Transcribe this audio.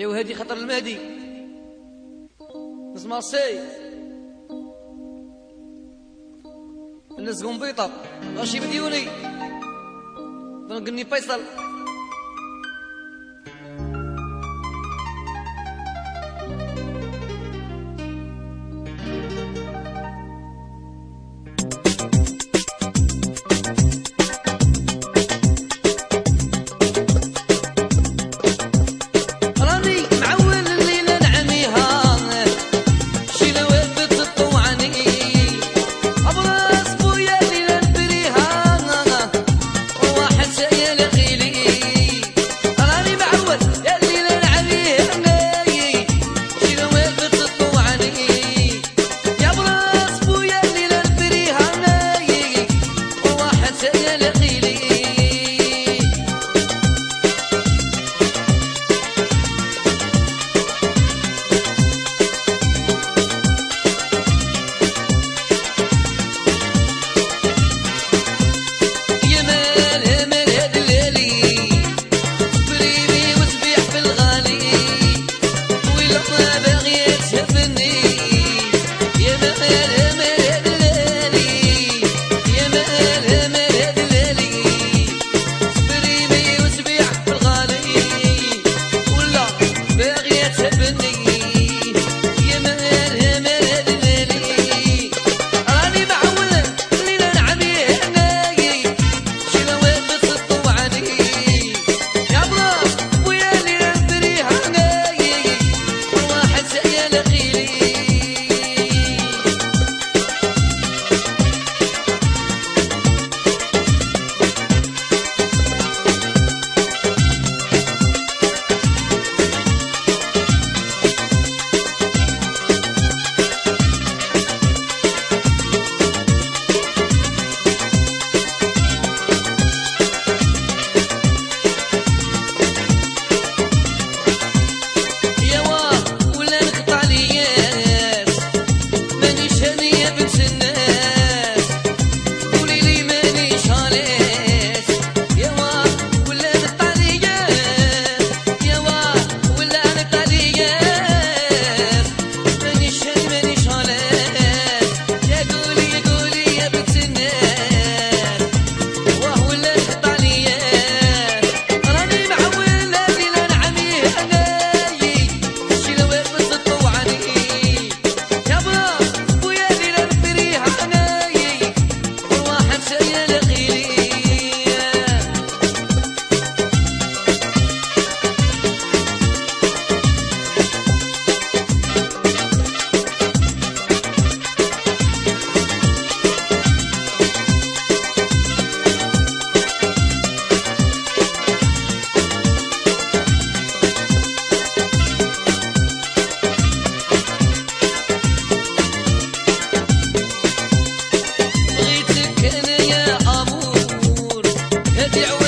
ايوا هادي خطر المهدي. نسمع سي الناس قنبيطة غاشي بديوني. نقني فيصل. شي لغير Yeah.